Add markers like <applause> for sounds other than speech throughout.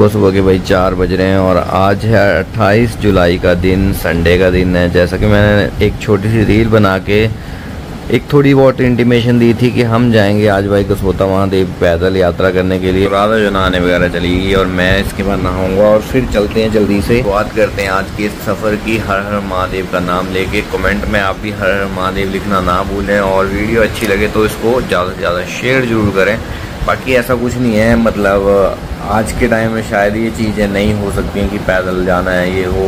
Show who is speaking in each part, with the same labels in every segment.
Speaker 1: सुबह सुबह के भाई चार बज रहे हैं और आज है 28 जुलाई का दिन संडे का दिन है। जैसा कि मैंने एक छोटी सी रील बना के एक थोड़ी बहुत इंटीमेशन दी थी कि हम जाएँगे आज भाई कसोता महादेव पैदल यात्रा करने के लिए। राधा जो नहाने वगैरह चली गई और मैं इसके बाद नहाऊँगा और फिर चलते हैं जल्दी से। बात करते हैं आज के इस सफ़र की, हर हर महादेव का नाम लेके। कमेंट में आप भी हर हर महादेव लिखना ना भूलें और वीडियो अच्छी लगे तो इसको ज़्यादा से ज़्यादा शेयर ज़रूर करें। बाकी ऐसा कुछ नहीं है मतलब आज के टाइम में शायद ये चीज़ें नहीं हो सकती हैं कि पैदल जाना है, ये हो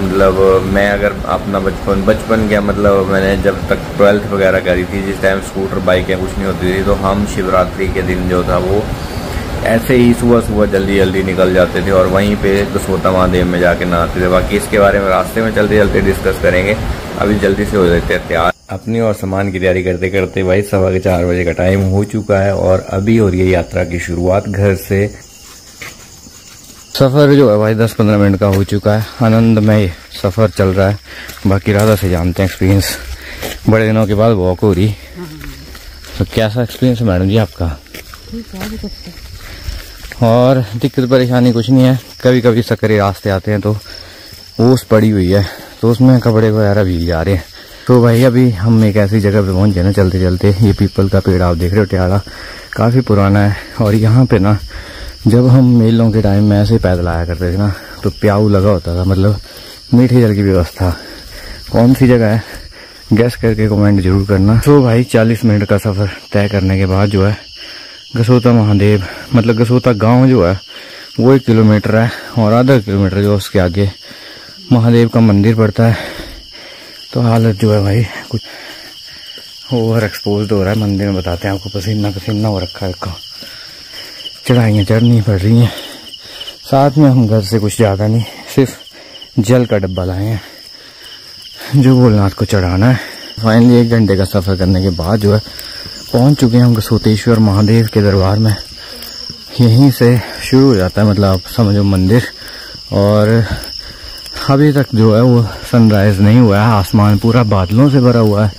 Speaker 1: मतलब मैं अगर अपना बचपन बचपन क्या मतलब मैंने जब तक ट्वेल्थ वगैरह करी थी, जिस टाइम स्कूटर बाइकें कुछ नहीं होती थी तो हम शिवरात्रि के दिन जो था, वो ऐसे ही सुबह सुबह जल्दी जल्दी निकल जाते थे और वहीं पे दसोता महादेव में जाके नहाते थे। बाकी इसके बारे में रास्ते में चलते चलते डिस्कस करेंगे। अभी जल्दी से हो जाते हैं तैयार। अपनी और सामान की तैयारी करते करते भाई सवा के चार बजे का टाइम हो चुका है और अभी हो रही है यात्रा की शुरुआत घर से सफ़र जो है भाई दस पंद्रह मिनट का हो चुका है। आनंदमय सफ़र चल रहा है। बाकी राधा से जानते हैं एक्सपीरियंस बड़े दिनों के बाद वॉक हो रही। तो कैसा एक्सपीरियंस है मैडम जी आपका? और दिक्कत परेशानी कुछ नहीं है। कभी कभी सकरे रास्ते आते हैं तो ओस पड़ी हुई है। तो उसमें कपड़े वगैरह भीग जा रहे हैं। तो भाई अभी हम एक ऐसी जगह पे पहुँचे ना चलते चलते। ये पीपल का पेड़ आप देख रहे हो ट्याड़ा काफ़ी पुराना है। और यहाँ पे ना, जब हम मेलों के टाइम में ऐसे पैदल आया करते थे ना तो प्याऊ लगा होता था मतलब मीठे जल की व्यवस्था। कौन सी जगह है? गैस करके कमेंट ज़रूर करना। तो भाई चालीस मिनट का सफ़र तय करने के बाद जो है, गसोता महादेव मतलब गसोता गाँव जो है, वो एक किलोमीटर है और आधा किलोमीटर जो उसके आगे महादेव का मंदिर पड़ता है। तो हालत जो है भाई, कुछ ओवर एक्सपोज हो रहा है, मंदिर में बताते हैं आपको, पसीना पसीना हो रखा है इसको। चढ़ाइयाँ चढ़नी पड़ रही हैं। साथ में हम घर से कुछ ज़्यादा नहीं, सिर्फ़ जल का डब्बा लाए हैं। जो भोलनाथ को चढ़ाना है। फाइनली एक घंटे का सफ़र करने के बाद जो है, पहुँच चुके हैं हम गसोतेश्वर महादेव के दरबार में। यहीं से शुरू हो जाता है मतलब आप समझो मंदिर। और अभी तक जो है वो सनराइज नहीं हुआ है, आसमान पूरा बादलों से भरा हुआ है।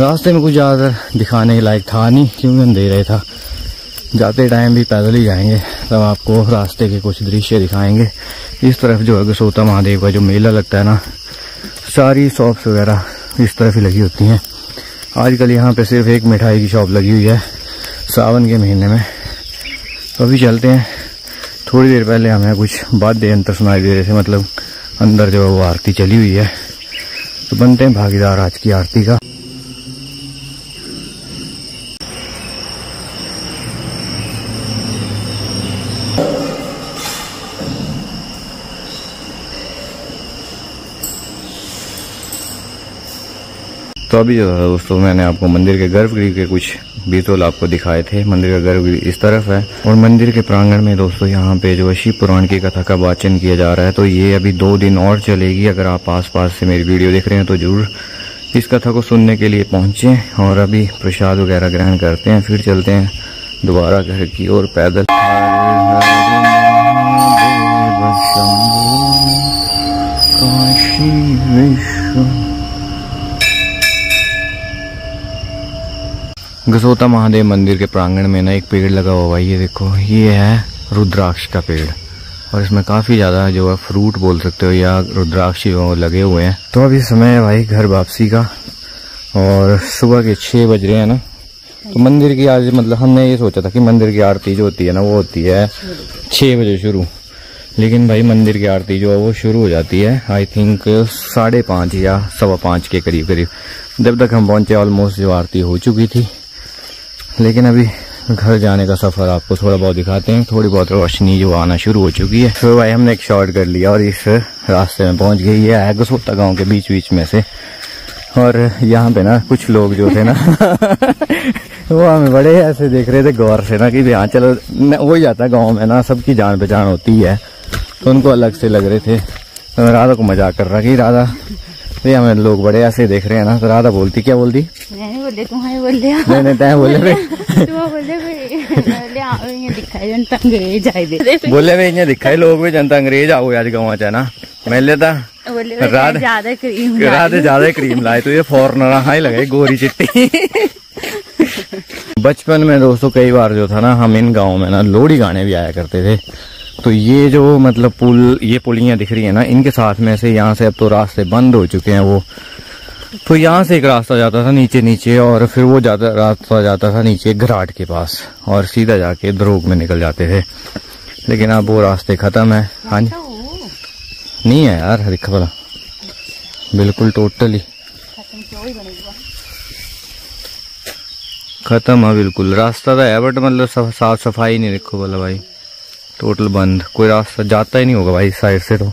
Speaker 1: रास्ते में कुछ ज़्यादा दिखाने के लायक था नहीं, क्योंकि अंधेरा था। जाते टाइम भी पैदल ही जाएँगे, तब आपको रास्ते के कुछ दृश्य दिखाएँगे। इस तरफ़ जो है गसोता महादेव का जो मेला लगता है ना, सारी शॉप्स वगैरह इस तरफ़ ही लगी होती हैं। आजकल यहाँ पे सिर्फ़ एक मिठाई की शॉप लगी हुई है, सावन के महीने में। तो अभी चलते हैं। थोड़ी देर पहले हमें कुछ वाद्य यंत्र सुनाई दे रहे थे मतलब अंदर जो है वो आरती चली हुई है तो बनते हैं भागीदार आज की आरती का। तो अभी जो है दोस्तों, मैंने आपको मंदिर के गर्भगृह के कुछ बीतोल आपको दिखाए थे। मंदिर का गर्भगृह इस तरफ़ है। और मंदिर के प्रांगण में दोस्तों यहाँ पे जो शिव पुराण की कथा का वाचन किया जा रहा है तो ये अभी दो दिन और चलेगी। अगर आप आस पास से मेरी वीडियो देख रहे हैं तो ज़रूर इस कथा को सुनने के लिए पहुँचे। और अभी प्रसाद वगैरह ग्रहण करते हैं, फिर चलते हैं दोबारा घर की ओर। पैदल। काशी विश्व। गसोता महादेव मंदिर के प्रांगण में ना एक पेड़ लगा हुआ है। ये देखो, ये है रुद्राक्ष का पेड़। और इसमें काफ़ी ज़्यादा जो है फ्रूट बोल सकते हो या रुद्राक्ष जो लगे हुए हैं। तो अभी समय है भाई घर वापसी का। और सुबह के छः बज रहे हैं ना। तो मंदिर की आज मतलब हमने ये सोचा था कि मंदिर की आरती जो होती है ना, वो होती है छः बजे शुरू। लेकिन भाई मंदिर की आरती जो है वो शुरू हो जाती है आई थिंक साढ़े पाँच या सवा पाँच के करीब करीब जब तक हम पहुँचे ऑलमोस्ट जो आरती हो चुकी थी। लेकिन अभी घर जाने का सफ़र आपको थोड़ा बहुत दिखाते हैं। थोड़ी बहुत रोशनी जो आना शुरू हो चुकी है। फिर भाई हमने एक शॉर्ट कर लिया और इस रास्ते में पहुँच गई है गसोता गाँव के बीच बीच में से। और यहाँ पे ना कुछ लोग जो थे ना, <laughs> वो हमें बड़े ऐसे देख रहे थे, गौर से ना कि यहाँ चलो हो ही जाता है गाँव में ना, सबकी जान पहचान होती है। तो उनको अलग से लग रहे थे। तो मैं राधा को मज़ाक कर रहा कि राधा ये हमें लोग बड़े ऐसे देख रहे हैं ना तो राधा बोलती क्या बोलती?
Speaker 2: बोले तुम्हारे बोल। दिया
Speaker 1: नहीं नहीं तय बोले वे <laughs> बोले वे इन्हें दिखाई लोग भी जनता अंग्रेज़ आओ आज गाँव च ना? मेले था रात
Speaker 2: ज़्यादा क्रीम
Speaker 1: रात ज़्यादा क्रीम लाए तो ये फॉरनर हाँ ही लगे गोरी चिट्टी। <laughs> बचपन में दोस्तों कई बार जो था ना हम इन गाँव में ना लोहड़ी गाने भी आया करते थे। तो ये जो मतलब पुल, ये पुलियाँ दिख रही है ना, इनके साथ में से यहाँ से अब तो रास्ते बंद हो चुके हैं वो। तो यहाँ से एक रास्ता जाता था नीचे नीचे और फिर वो जाता, रास्ता जाता था नीचे घराट के पास और सीधा जाके द्रोग में निकल जाते थे। लेकिन अब वो रास्ते खत्म है। हाँ जी। नहीं है यार, दिख भला बिल्कुल टोटली खत्म है बिल्कुल। रास्ता तो है बट मतलब साफ़ सफ़ाई नहीं देखो बोला भाई। टोटल बंद। कोई रास्ता जाता ही नहीं होगा भाई साइड से तो।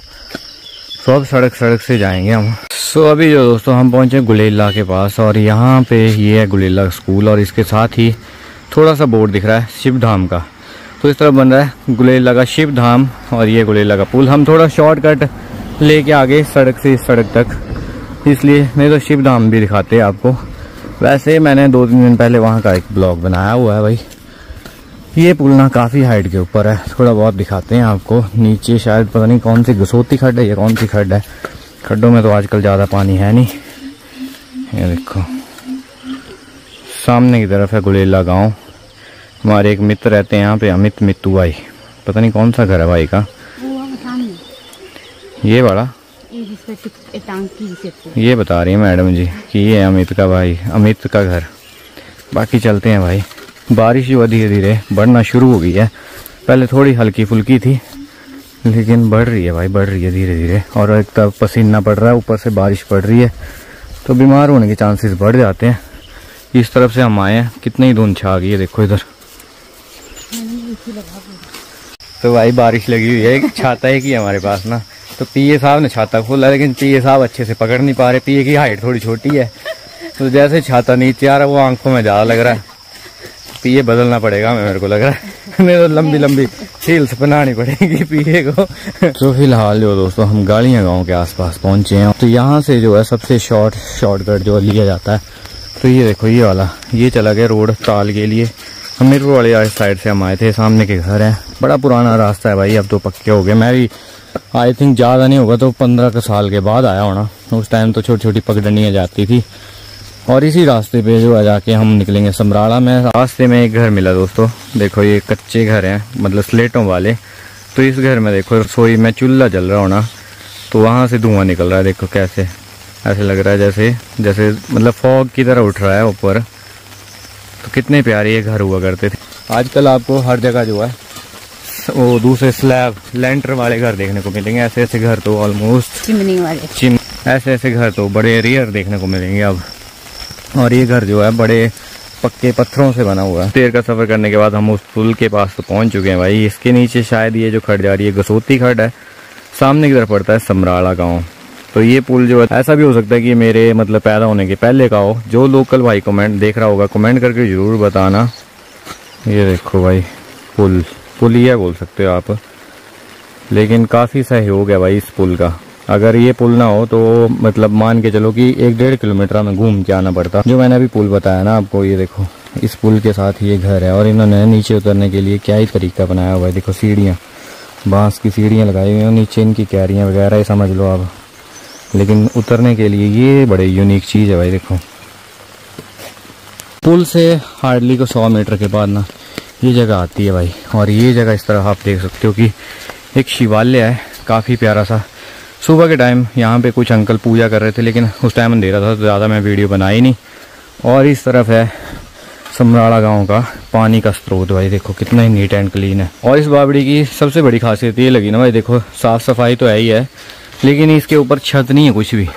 Speaker 1: सब सड़क सड़क से जाएँगे हम। सो अभी जो दोस्तों हम पहुँचे गुलेला के पास और यहाँ पे ये है गुलेला स्कूल और इसके साथ ही थोड़ा सा बोर्ड दिख रहा है शिव धाम का। तो इस तरफ़ बन रहा है गुलेला का शिव धाम और ये गुलेला का पुल। हम थोड़ा शॉर्टकट लेके आगे सड़क से इस सड़क तक। इसलिए नहीं तो शिव धाम भी दिखाते हैं आपको। वैसे मैंने दो तीन दिन पहले वहाँ का एक ब्लॉग बनाया हुआ है भाई। ये पुल ना काफ़ी हाइट के ऊपर है। थोड़ा बहुत दिखाते हैं आपको। नीचे शायद पता नहीं कौन सी गसोती खड्ड है या कौन सी खड्ड है। खड्डों में तो आजकल ज़्यादा पानी है नहीं। ये देखो। सामने की तरफ़ है गुलेला गाँव। हमारे एक मित्र रहते हैं यहाँ पे अमित मित्तू भाई। पता नहीं कौन सा घर है भाई का। ये बड़ा
Speaker 2: पे।
Speaker 1: ये बता रही है मैडम जी कि ये अमित का भाई अमित का घर। बाकी चलते हैं भाई। बारिश जो है धीरे धीरे बढ़ना शुरू हो गई है। पहले थोड़ी हल्की फुल्की थी, लेकिन बढ़ रही है भाई, बढ़ रही है धीरे धीरे और एक तरफ़ पसीना पड़ रहा है, ऊपर से बारिश पड़ रही है तो बीमार होने के चांसेस बढ़ जाते हैं। इस तरफ़ से हम आए हैं, कितनी धुंध छा गई है, देखो इधर। तो भाई बारिश लगी हुई है छाता एक ही है हमारे पास ना। तो पीए साहब ने छाता खोला, लेकिन पीए साहब अच्छे से पकड़ नहीं पा रहे, पीए की हाइट थोड़ी छोटी है। तो जैसे छाता नीचे आ रहा है, वो आँखों में ज़्यादा लग रहा है। पीए बदलना पड़ेगा हमें मेरे को लग रहा है। <laughs> नहीं तो लंबी लंबी हील्स बनानी पड़ेगी पीए को। <laughs> तो फ़िलहाल जो दोस्तों, हम गाड़ियाँ गाँव के आसपास पहुँचे हैं। तो यहाँ से जो है, सबसे शॉर्ट शॉर्टकट जो लिया जाता है। तो ये देखो, ये वाला, ये चला गया रोड ताल के लिए। हमीरपुर वाले साइड से हम आए थे, सामने के घर है। बड़ा पुराना रास्ता है भाई, अब तो पक्के हो गए। मैं भी आई थिंक ज़्यादा नहीं होगा तो पंद्रह साल के बाद आया होना। उस टाइम तो छोटी छोटी पगडंडियाँ जाती थी। और इसी रास्ते पे जो है जाके हम निकलेंगे समराला। में रास्ते में एक घर मिला दोस्तों। देखो ये कच्चे घर हैं मतलब स्लेटों वाले। तो इस घर में देखो रसोई में चूल्हा जल रहा होना तो वहाँ से धुआँ निकल रहा है देखो कैसे। ऐसे लग रहा है जैसे जैसे मतलब फॉग की तरह उठ रहा है ऊपर। तो कितने प्यारे ये घर हुआ करते थे। आजकल आपको हर जगह जो है वो दूसरे स्लैब लेंटर वाले घर देखने को मिलेंगे। ऐसे ऐसे घर तो ऑलमोस्ट
Speaker 2: चिमनी वाले।
Speaker 1: चिम ऐसे ऐसे घर तो बड़े रेयर देखने को मिलेंगे अब। और ये घर जो है बड़े पक्के पत्थरों से बना हुआ है। देर का सफ़र करने के बाद हम उस पुल के पास तो पहुँच चुके हैं भाई। इसके नीचे शायद ये जो खड़ जा रही है, गसोती खड़ है, सामने की तरफ़ पड़ता है समराला गाँव। तो ये पुल जो है, ऐसा भी हो सकता है कि मेरे मतलब पैदा होने के पहले का हो। जो लोकल भाई कमेंट देख रहा होगा कमेंट करके ज़रूर बताना। ये देखो भाई, पुल पुल ही बोल सकते हो आप। लेकिन काफ़ी सहयोग है भाई इस पुल का। अगर ये पुल ना हो तो मतलब मान के चलो कि एक डेढ़ किलोमीटर में घूम के आना पड़ता। जो मैंने अभी पुल बताया ना आपको, ये देखो, इस पुल के साथ ही ये घर है और इन्होंने नीचे उतरने के लिए क्या ही तरीका बनाया हुआ है। देखो, सीढ़ियाँ, बाँस की सीढ़ियाँ लगाई हुई हैं नीचे इनकी कैरियाँ वगैरह ही समझ लो आप। लेकिन उतरने के लिए ये बड़े यूनिक चीज़ है भाई, देखो। पुल से हार्डली को सौ मीटर के बाद ना ये जगह आती है भाई। और ये जगह इस तरह आप देख सकते हो कि एक शिवालय है, काफ़ी प्यारा सा। सुबह के टाइम यहाँ पे कुछ अंकल पूजा कर रहे थे, लेकिन उस टाइम अंधेरा था तो ज़्यादा मैं वीडियो बनाई नहीं। और इस तरफ़ है समराड़ा गाँव का पानी का स्रोत भाई, देखो कितना ही नीट एंड क्लीन है। और इस बाबड़ी की सबसे बड़ी खासियत ये लगी ना भाई, देखो साफ़ सफ़ाई तो है ही है, लेकिन इसके ऊपर छत नहीं है कुछ भी।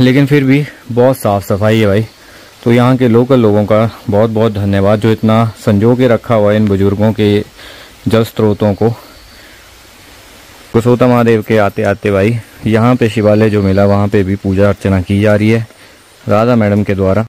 Speaker 1: लेकिन फिर भी बहुत साफ़ सफ़ाई है भाई। तो यहाँ के लोकल लोगों का बहुत बहुत धन्यवाद, जो इतना संजो के रखा हुआ है इन बुज़ुर्गों के जल स्रोतों को। कुसोता महादेव के आते आते भाई, यहाँ पे शिवालय जो मिला, वहाँ पे भी पूजा अर्चना की जा रही है। राधा मैडम के द्वारा।